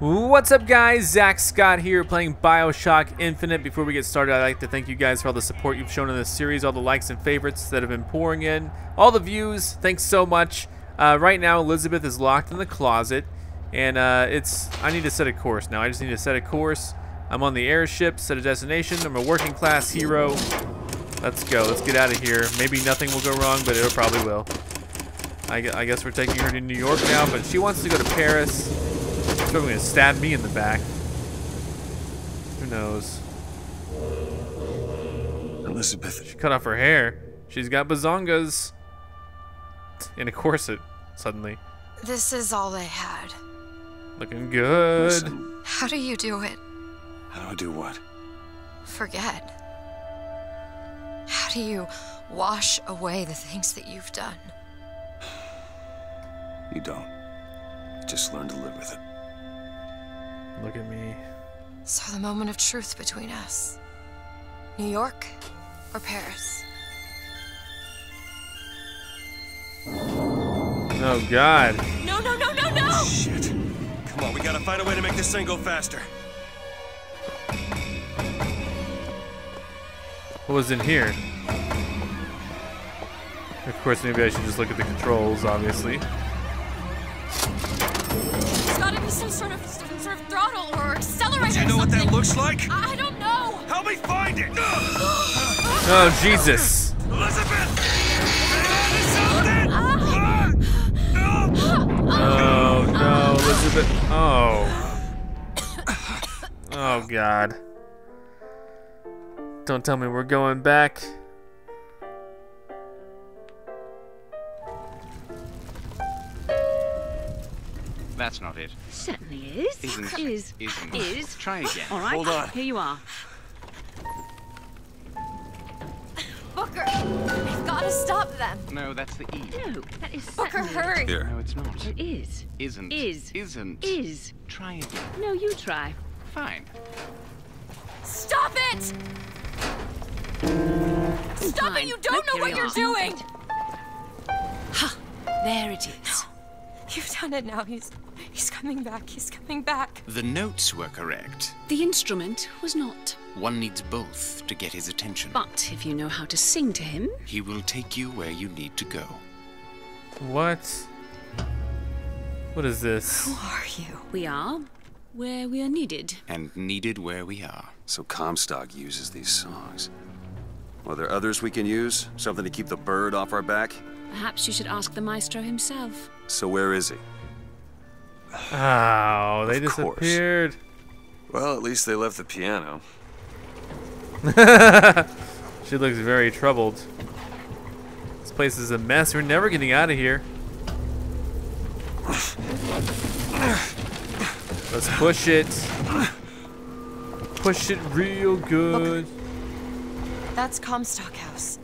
What's up guys, Zack Scott here playing Bioshock Infinite. Before we get started, I'd like to thank you guys for all the support you've shown in this series, all the likes and favorites that have been pouring in, all the views, thanks so much. Uh, right now, Elizabeth is locked in the closet, and uh, it's, I need to set a course now. I just need to set a course. I'm on the airship, set a destination, I'm a working class hero. Let's go, let's get out of here. Maybe nothing will go wrong, but it probably will. I, I guess we're taking her to New York now, but she wants to go to Paris. She's probably gonna stab me in the back. Who knows? Elizabeth. She cut off her hair. She's got bazongas. In a corset, suddenly. This is all they had. Looking good. Listen, How do you do it? how do I do what? Forget. How do you wash away the things that you've done? You don't. Just learn to live with it. Look at me. So the moment of truth between us. New York or Paris? Oh God. No, no, no, no, no! Shit. Come on, we gotta find a way to make this thing go faster. What was in here? Of course, maybe I should just look at the controls, obviously. Accelerator. Do know what that looks like? I don't know. Help me find it! Oh, Jesus. Elizabeth! Hang on to something! Oh, no, Elizabeth. Oh. Oh, God. Don't tell me we're going back. That's not it. Certainly is. Isn't. Is. Isn't. Is. Try again. All right. Hold on. Here you are. Booker, we've gotta stop them. No, that's the E. No, that is Booker, hurry. Here. No, it's not. It is. Isn't. Is. Isn't. Is. Try again. No, you try. Fine. Stop it! Stop Fine. it! You don't Look, know what you're are. doing! Ha! There it is. You've done it now. He's he's coming back. He's coming back. The notes were correct. The instrument was not. One needs both to get his attention. But if you know how to sing to him, He will take you where you need to go. What? What is this? Who are you? we are where we are needed. And needed where we are. So Comstock uses these songs. Are there others we can use? Something to keep the bird off our back? Perhaps you should ask the maestro himself. So where is he? Oh, they Of course. disappeared. Well, at least they left the piano. She looks very troubled. This place is a mess. We're never getting out of here. Let's push it. Push it real good. That's Comstock House.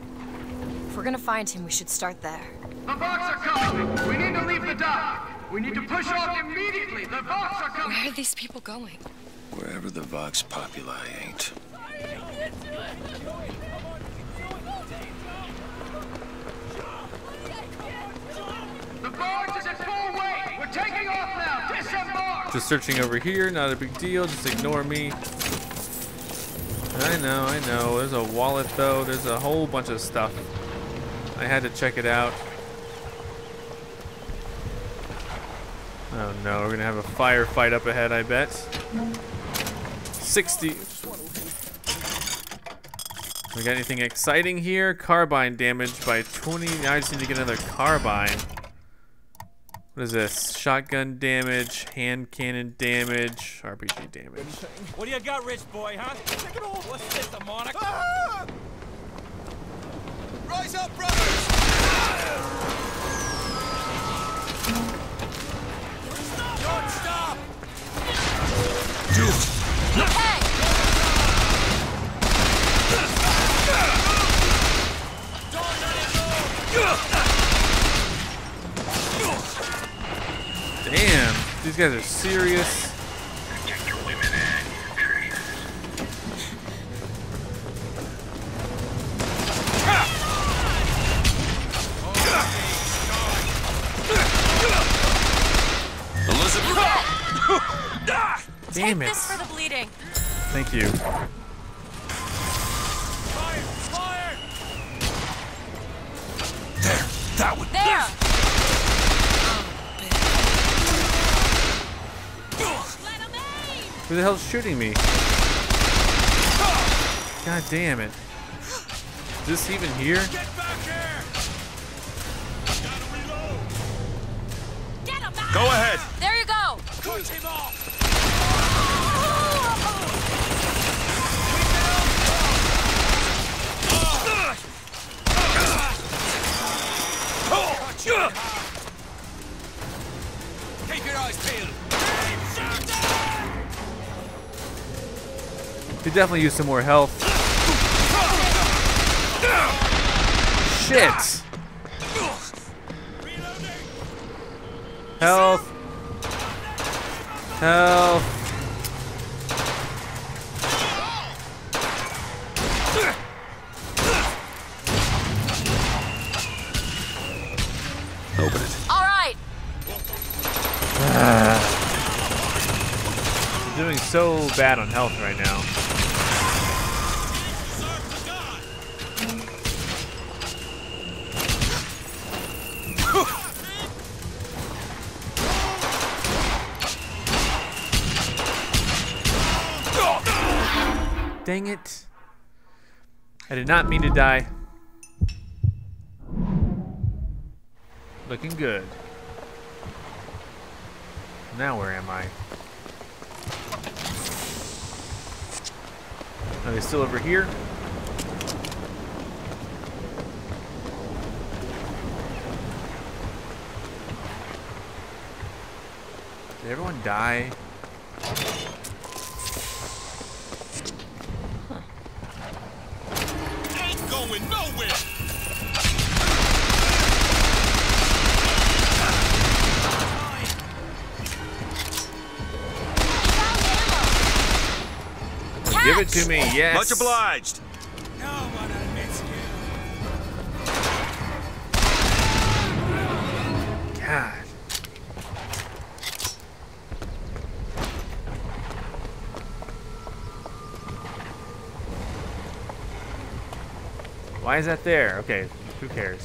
If we're gonna find him, we should start there. The Vox are coming! We need to leave the dock! We need to push off immediately! The Vox are coming! Where are these people going? Wherever the Vox Populi ain't. The barge is at full weight! We're taking off now! Disembark! Just searching over here. Not a big deal. Just ignore me. I know, I know. There's a wallet though. There's a whole bunch of stuff. I had to check it out. Oh no, we're gonna have a firefight up ahead, I bet. 60. We got anything exciting here? Carbine damage by 20. Now I just need to get another carbine. What is this? Shotgun damage, hand cannon damage, RPG damage. What do you got, rich boy, huh? Take it all. What's this, a monarch? Rise up, brothers! Damn, these guys are serious. Damn Take it. this for the bleeding. Thank you. Fire! Fire! There! That would. There. Who the hell's shooting me? God damn it. Is this even here? Get back here! Gotta reload! Get him back! Go ahead. There you go! Cut him off! Keep your eyes peeled! Could definitely use some more health. Shit! Health. Health. So bad on health right now. Dang it. I did not mean to die. Looking good. Now where am I? Are they still over here? Did everyone die? Ain't going nowhere! Give it to me, yes. Much obliged. No one admits you. God. Why is that there? Okay, who cares?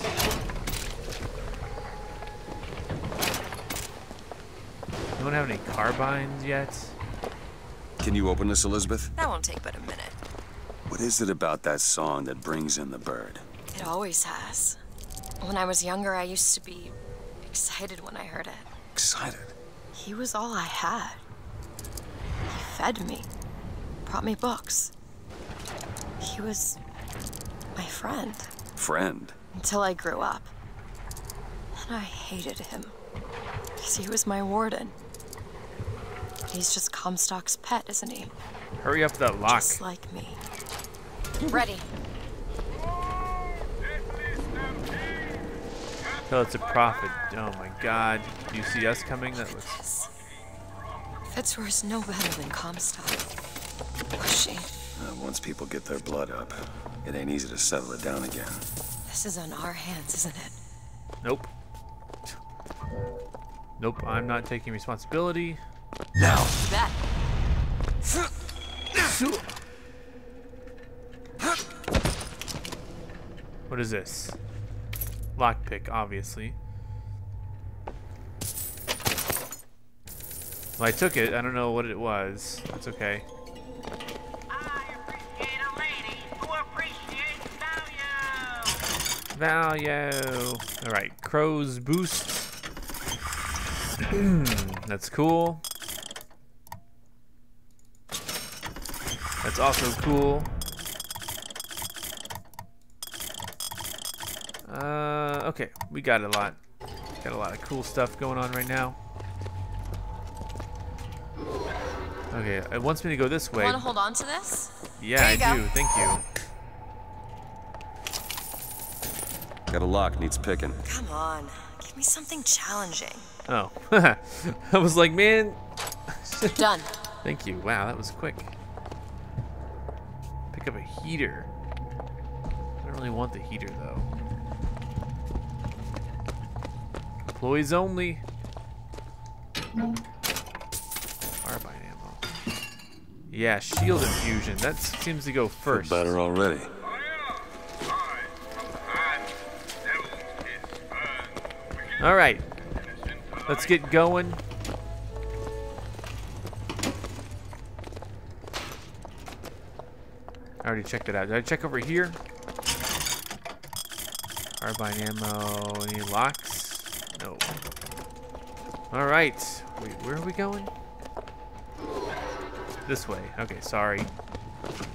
Anyone have any carbines yet? Can you open this, Elizabeth? That won't take but a minute. What is it about that song that brings in the bird? It always has. When I was younger, I used to be excited when I heard it. Excited. He was all I had. He fed me, brought me books. He was my friend Friend. until I grew up. And I hated him because he was my warden. He's just Comstock's pet, isn't he? Hurry up that lock. Just like me. Ready. Tell it's a prophet. Oh my god. Do you see us coming? That looks... This. Fitzroy's no better than Comstock. Was she? Uh, once people get their blood up, it ain't easy to settle it down again. This is on our hands, isn't it? Nope. Nope, I'm not taking responsibility. Now. What is this? Lockpick, obviously. Well, I took it. I don't know what it was. That's okay. Value. Value. All right, Crow's Boost. Hmm, that's cool. That's also cool. Uh, okay, we got a lot. Got a lot of cool stuff going on right now. Okay, it wants me to go this way. Want to hold on to this? Yeah, I There you do. Thank you. Got a lock, needs picking. Come on. Give me something challenging. Oh, I was like, man. Done. Thank you. Wow, that was quick. Pick up a heater. I don't really want the heater though. Employees only. Carbine ammo. Yeah, shield infusion. That seems to go first. Better already. All right, let's get going. I already checked it out. Did I check over here? Carbine ammo. Any locks? No. All right. Wait, where are we going? This way. Okay, sorry.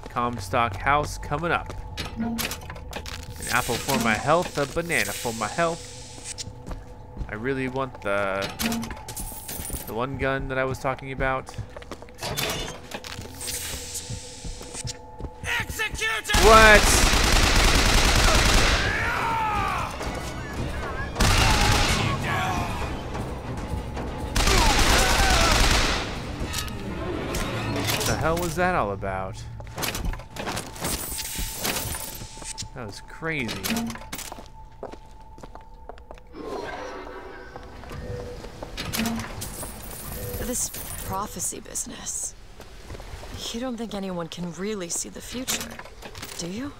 Comstock house coming up. An apple for my health, a banana for my health. I really want the the one gun that I was talking about. Execute What? Hell was that all about? That was crazy. This prophecy business. You don't think anyone can really see the future, do you?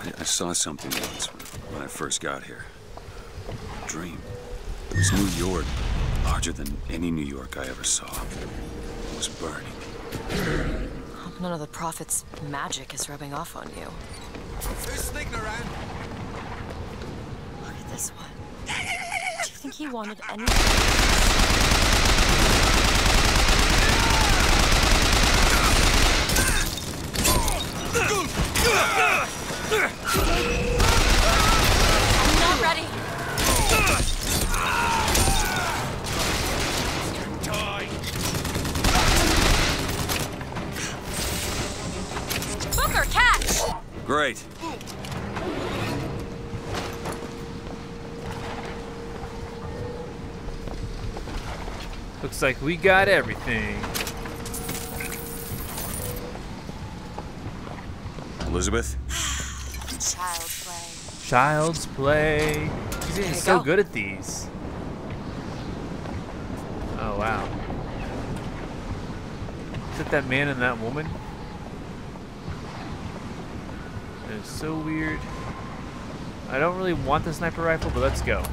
I, I saw something once when I first got here. A dream. It was New York, larger than any New York I ever saw. It was burning. Hope none of the prophet's magic is rubbing off on you. Who's sneaking around? Look at this one. Do you think he wanted any? I'm not ready. Booker, catch! Great. Looks like we got everything. Elizabeth? Child's play. Child's play. He's getting so go. good at these. Oh wow. Is it that man and that woman? That is so weird. I don't really want the sniper rifle, but let's go.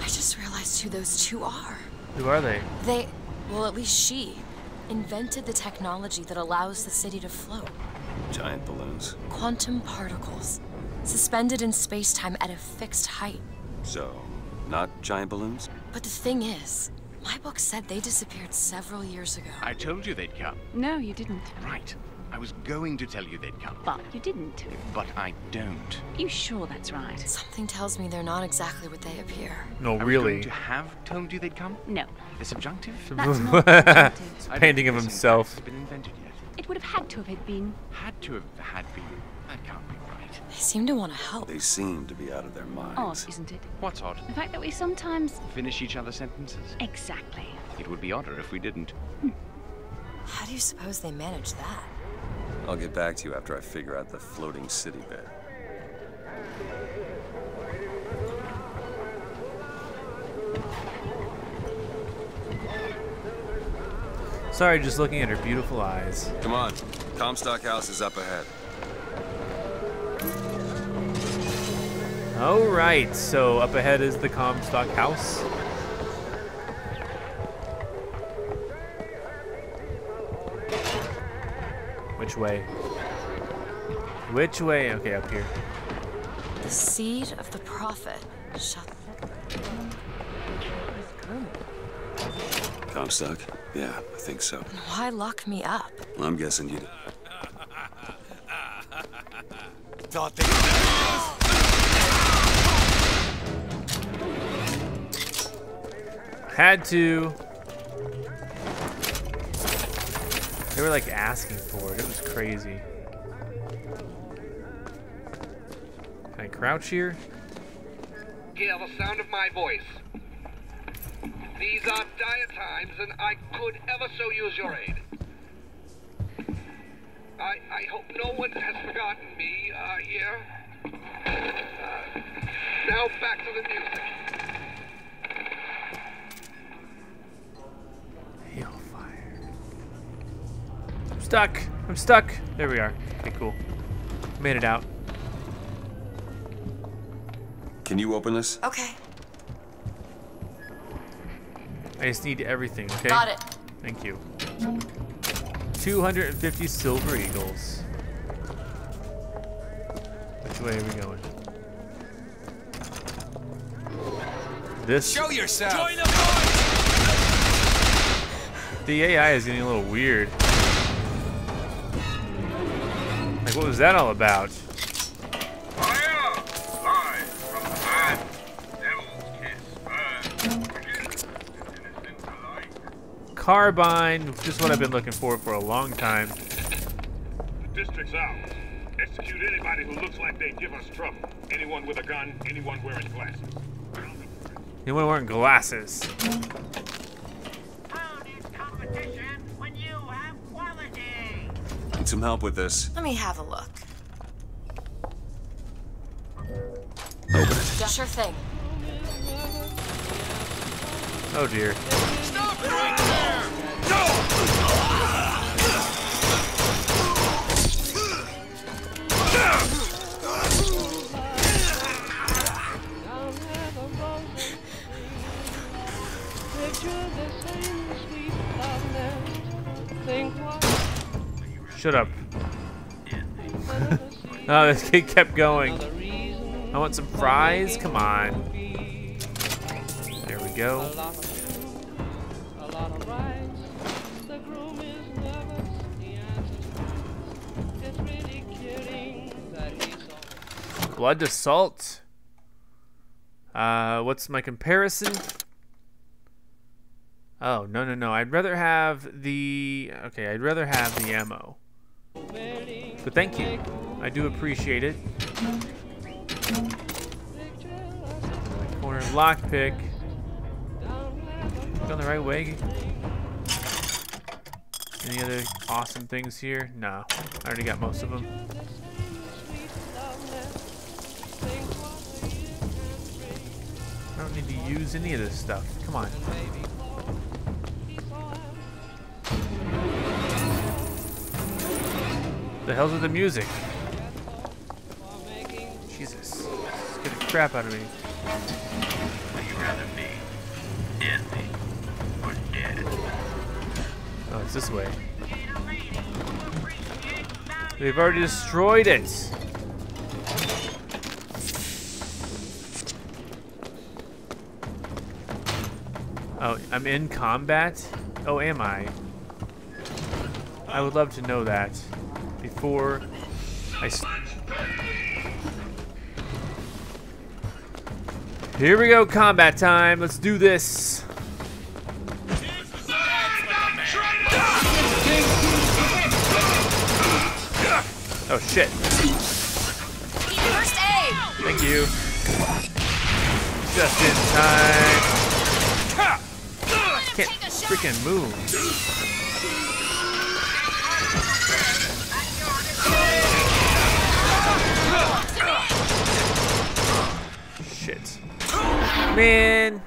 I just realized who those two are. Who are they? They, well, at least she, invented the technology that allows the city to float. Giant balloons. Quantum particles, suspended in space-time at a fixed height. So, not giant balloons? But the thing is, my book said they disappeared several years ago. I told you they'd come. No, you didn't. Right. I was going to tell you they'd come. But you didn't. But I don't. You sure that's right? Something tells me they're not exactly what they appear. No, I was really. going to have told you they'd come. No. The subjunctive? That's not subjunctive. I don't Painting of himself. has been invented yet. It would have had to have been. Had to have had been. That can't be right. They seem to want to help. They seem to be out of their minds. Odd, isn't it? What's odd? The fact that we sometimes. Finish each other's sentences. Exactly. It would be odder if we didn't. Hmm. How do you suppose they manage that? I'll get back to you after I figure out the floating city bit. Sorry, just looking at her beautiful eyes. Come on. Comstock House is up ahead. All right, so up ahead is the Comstock house. Which way? Which way? Okay, up here. The seed of the prophet shut. Comstock? Yeah, I think so. Why lock me up? Well, I'm guessing you. Thought they Had to. They were like asking for it. It was crazy. Can I crouch here? Hear the sound of my voice. These are dire times, and I could ever so use your aid. I, I hope no one has forgotten me uh, here. Uh, now back to the music. Stuck. I'm stuck. There we are. Okay, cool. Made it out. Can you open this? Okay, I just need everything, okay? got it. Thank you. 250 silver eagles. Which way are we going? This. Show yourself. Join The AI is getting a little weird. Like, what was that all about? Carbine, just what I've been looking for for a long time. The district's ours. Execute anybody who looks like they give us trouble. Anyone with a gun, anyone wearing glasses. Anyone wearing glasses? How is competition when you have quality? Need some help with this. Let me have sure thing. Oh dear. Stop right there! Shut up. oh, this kid kept going. I want some fries. Come on. There we go. Blood to salt. Uh, what's my comparison? Oh, no, no, no. I'd rather have the... Okay, I'd rather have the ammo. But thank you. I do appreciate it. Corner lockpick. Going the right way? Any other awesome things here? No. I already got most of them. I don't need to use any of this stuff. Come on. The hell's with the music? Jesus. Get the crap out of me. Oh, it's this way. They've already destroyed it. Oh, I'm in combat? Oh, am I? I would love to know that before I. Here we go, combat time. Let's do this. Oh shit! First aid! Thank you. Just in time. Can't freaking move. Shit. Man.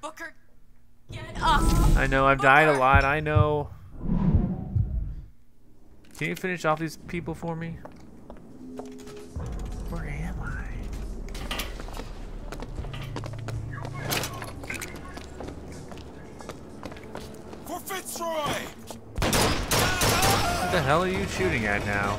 Booker, get up! I know, I've died a lot, I know. Can you finish off these people for me? Where am I? For Fitzroy! What the hell are you shooting at now?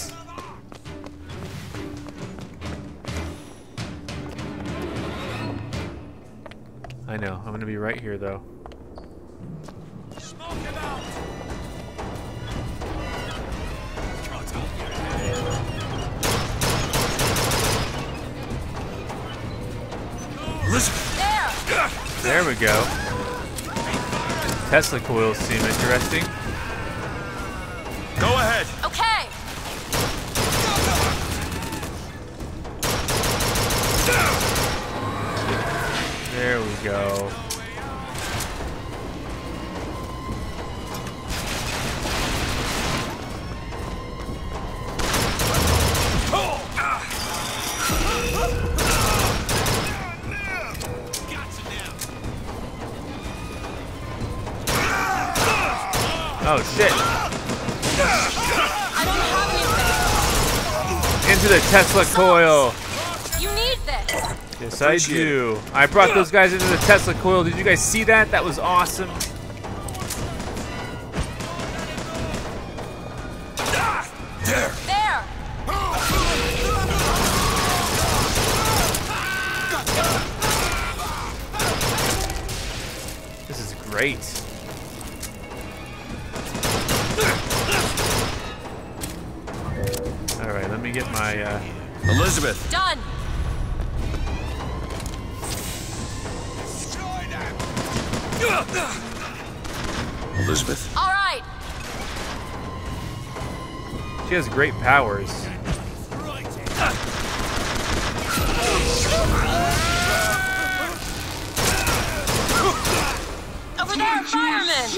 right here though. Smoke him out! Elizabeth! There! There we go. Tesla coils seem interesting. Go ahead. Okay. There we go. Oh shit. I don't have Into the Tesla coil. You need this. Yes, I do. I brought those guys into the Tesla coil. Did you guys see that? That was awesome. Elizabeth, Done. Elizabeth, All right. she has great powers. Over there, fireman.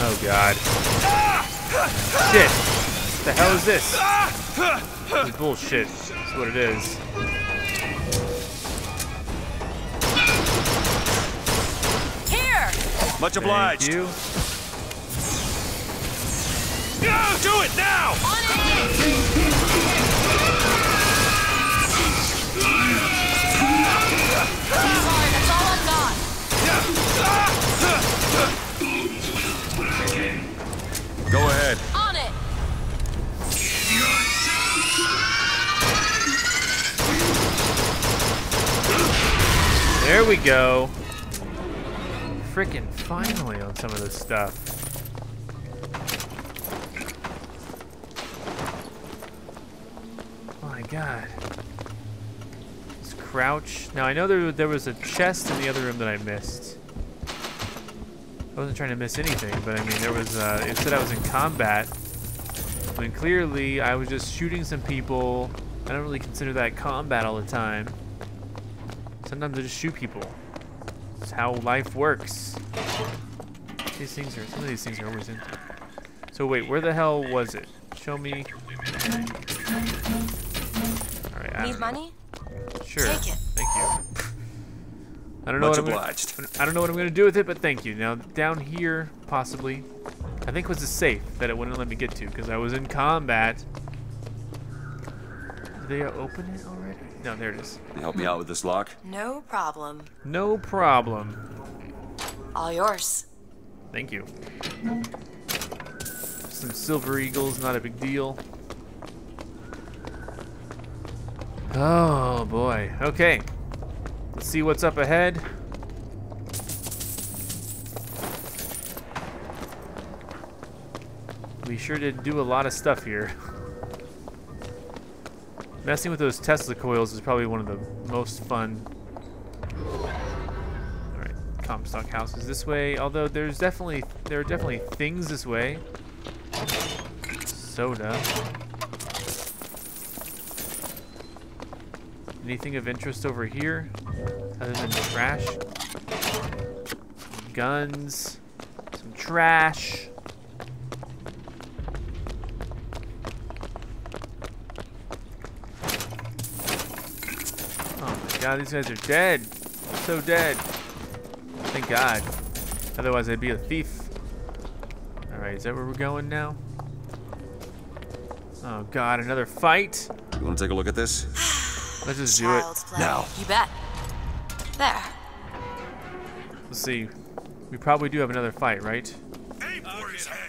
Oh god. Shit. What the hell is this? This is bullshit. That's what it is. Here. much Thank obliged. you. Go, do it now! Sorry, that's all I've got. Go ahead. There we go. Frickin' finally on some of this stuff. Oh my god. Let's crouch. Now I know there, there was a chest in the other room that I missed. I wasn't trying to miss anything, but I mean there was, uh, it said I was in combat. When clearly I was just shooting some people. I don't really consider that combat all the time. Sometimes I just shoot people. It's how life works. These things are some of these things are always in. So wait, where the hell was it? Show me. All right. I Need money? Sure. Take it. Thank you. I don't know Much what I'm obliged. Gonna, I don't know what I'm gonna do with it, but thank you. Now down here, possibly, I think was a safe that it wouldn't let me get to because I was in combat. Did they open it already? No, there it is. Can you help me out with this lock? No problem. No problem. All yours. Thank you. Some silver eagles, not a big deal. Oh boy. Okay. Let's see what's up ahead. We sure did do a lot of stuff here. Messing with those Tesla coils is probably one of the most fun Alright, Comstock House is this way. Although there's definitely there are definitely things this way. Soda. Anything of interest over here? Other than the trash? Guns. Some trash. My god, these guys are dead. So dead. Thank God. Otherwise, I'd be a thief. Alright, is that where we're going now? Oh God, another fight? You want to take a look at this? Let's just do it. play. Now. You bet. There. Let's see. We probably do have another fight, right?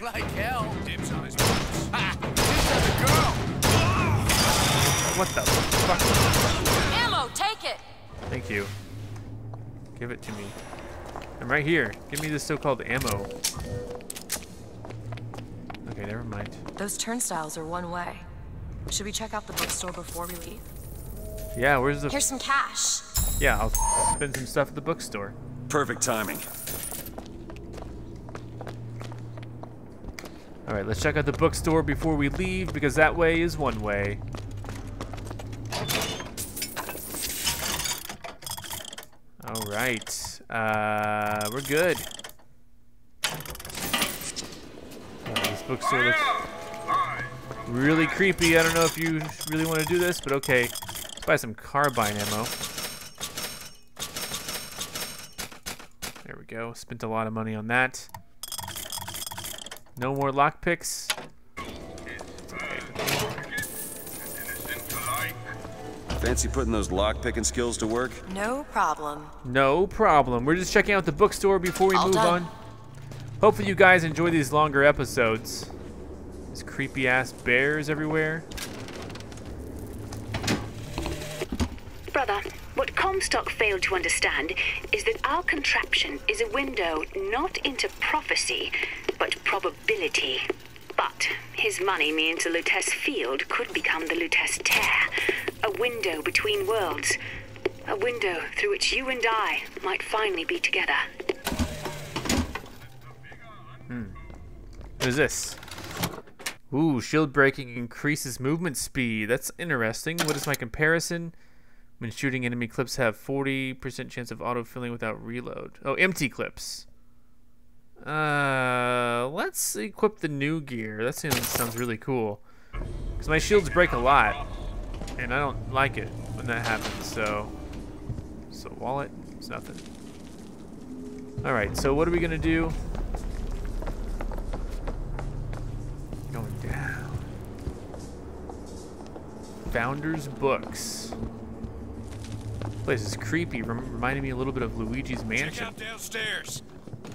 Like hell. Dibs on his What the fuck? Thank you. Give it to me. I'm right here. Give me this so-called ammo. Okay, never mind. Those turnstiles are one way. Should we check out the bookstore before we leave? Yeah, where's the... Here's some cash. Yeah, I'll spend some stuff at the bookstore. Perfect timing. Alright, let's check out the bookstore before we leave, because that way is one way. Right, uh, we're good. Uh, this bookstore looks really creepy. I don't know if you really want to do this, but okay. Let's buy some carbine ammo. There we go. Spent a lot of money on that. No more lockpicks. Fancy putting those lock-picking skills to work? No problem. No problem. We're just checking out the bookstore before we All move done. on. Hopefully you guys enjoy these longer episodes. These creepy ass bears everywhere. Brother, what Comstock failed to understand is that our contraption is a window not into prophecy, but probability. But his money means the Lutece field could become the Lutece tear, a window between worlds, a window through which you and I might finally be together. Hmm. What is this? Ooh, shield breaking increases movement speed. That's interesting. What is my comparison? When shooting enemy clips have 40% chance of auto-filling without reload. Oh, empty clips. Uh, let's equip the new gear. That sounds, sounds really cool. Because my shields break a lot. And I don't like it when that happens, so... So wallet, it's nothing. Alright, so what are we going to do? Going down. Founders Books. Place is creepy, rem reminding me a little bit of Luigi's Mansion. downstairs.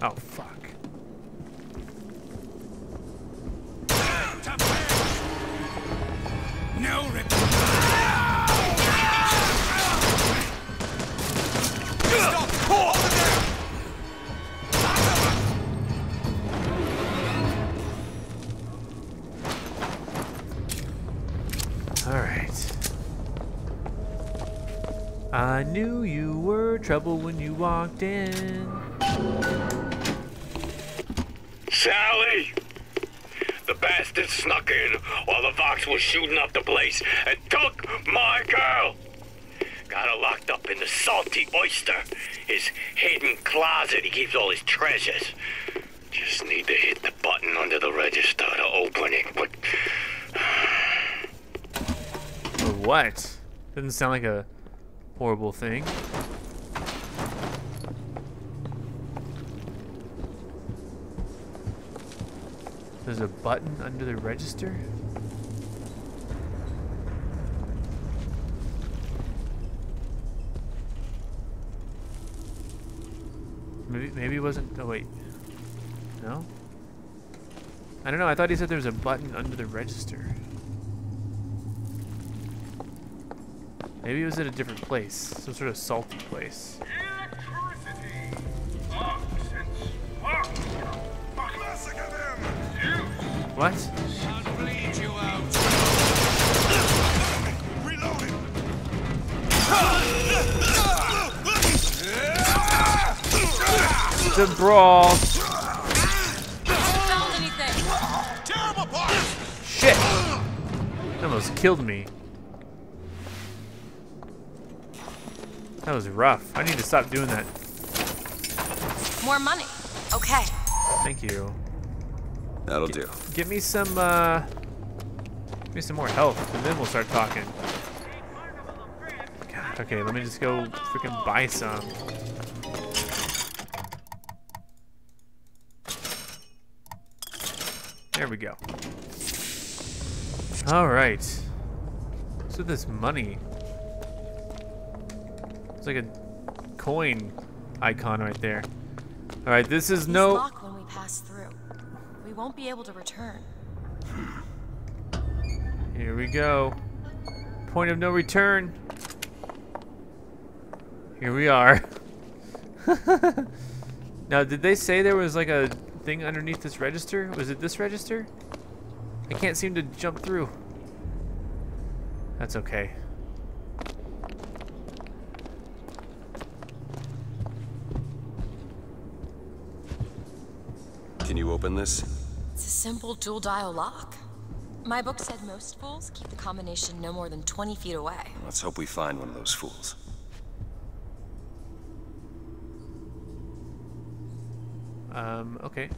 Oh fuck. No knew you were trouble when you walked in. Sally! The bastard snuck in while the Vox was shooting up the place and took my girl! Got her locked up in the salty oyster, his hidden closet he keeps all his treasures. Just need to hit the button under the register to open it, but what? Doesn't sound like a horrible thing. There's a button under the register? Maybe, maybe it wasn't. Oh, wait. No? I don't know. I thought he said there was a button under the register. Maybe it was at a different place. Some sort of salty place. What? The brawl. Shit! That almost killed me. That was rough. I need to stop doing that. More money. Okay. Thank you. That'll do. Get me some, uh... Give me some more health, and then we'll start talking. God, okay, let me just go freaking buy some. There we go. Alright. So this money? It's like a coin icon right there. Alright, this is no... lock when we pass through. We won't be able to return. Here we go. Point of no return. Here we are. now, did they say there was like a thing underneath this register? Was it this register? I can't seem to jump through. That's okay. Can you open this? It's a simple dual dial lock. My book said most fools keep the combination no more than 20 feet away. Let's hope we find one of those fools. Um, okay.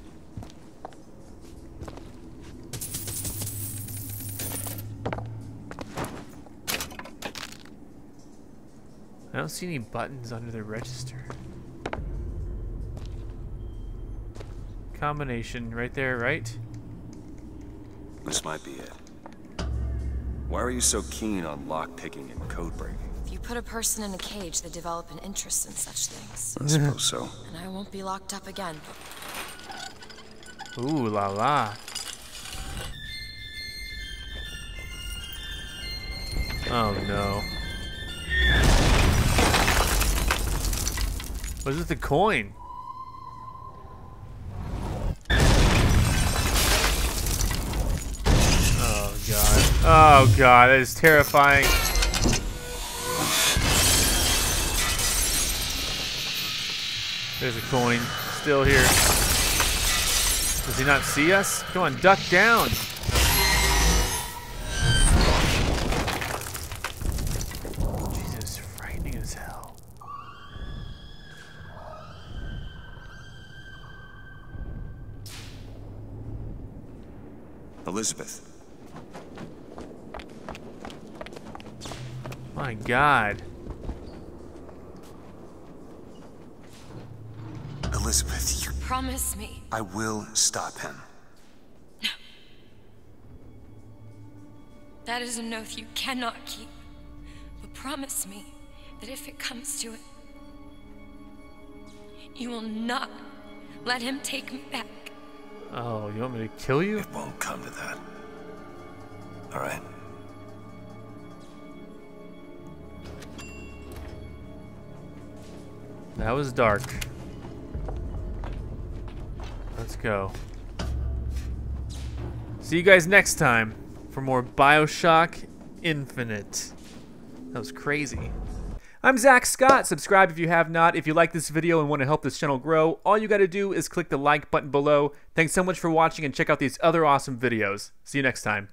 I don't see any buttons under the register. Combination right there, right? This might be it. Why are you so keen on lock-picking and code-breaking? If you put a person in a cage, they develop an interest in such things. I suppose so. And I won't be locked up again. Ooh la la. Oh no. Was it the coin? Oh god, that is terrifying. There's a coin. Still here. Does he not see us? Come on, duck down. Jesus, frightening as hell. Elizabeth. God. Elizabeth, you... Promise me. I will stop him. That is an oath you cannot keep. But promise me that if it comes to it, you will not let him take me back. Oh, you want me to kill you? It won't come to that. All right. That was dark. Let's go. See you guys next time for more Bioshock Infinite. That was crazy. I'm Zack Scott. Subscribe if you have not. If you like this video and want to help this channel grow, all you got to do is click the like button below. Thanks so much for watching and check out these other awesome videos. See you next time.